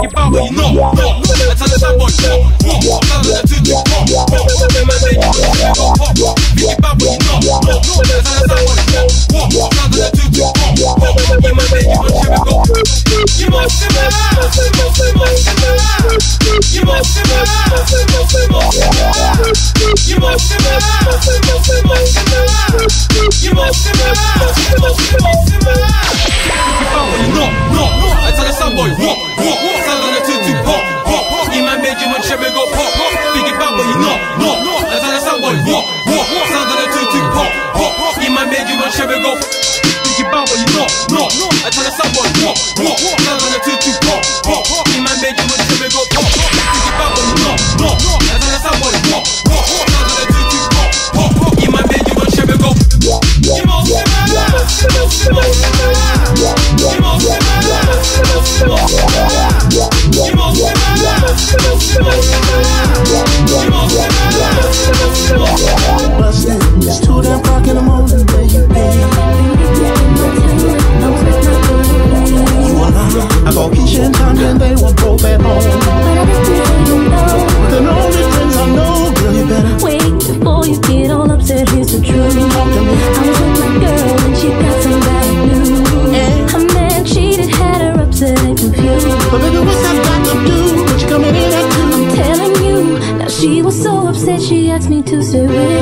你爸爸一弄 man made you when cherry go pop, pop. Think about what you know, no, no. I tell the sun boy, walk, walk. Tell the two, two, pop, pop. You man made you when cherry go. Think about what you know, no, no. I tell the sun boy, walk, walk. Tell the two, two, pop, pop. You man made you when cherry go I Wait before you get all upset. Here's the truth. me. I was with my girl and she got somebody new. And, Her man cheated, had her upset and confused. but baby, what's that got to do? What you coming in at two? I'm telling you, now she was so upset she asked me to stay with her.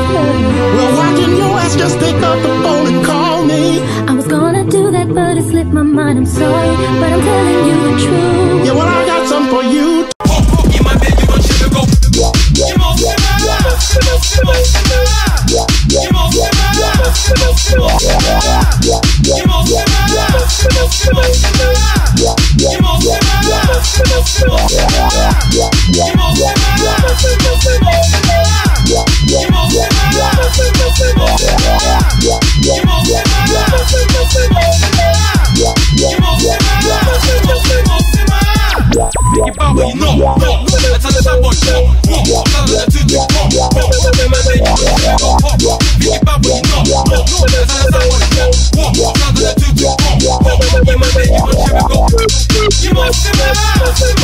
Well, why didn't pick up the phone and call me? I was gonna do that, but it slipped my mind. I'm sorry, but I'm telling you the truth. Yeah, well, I got for you. About what you know, no, no. I tell the bad boy, walk, walk. Tell the two, two, walk, walk. Then my baby, go, pop, pop. Think about what you know, no, no. I tell the bad boy, walk, walk. Tell the two, two, walk, walk. Then my baby, go, cherry go. You. You must be mad,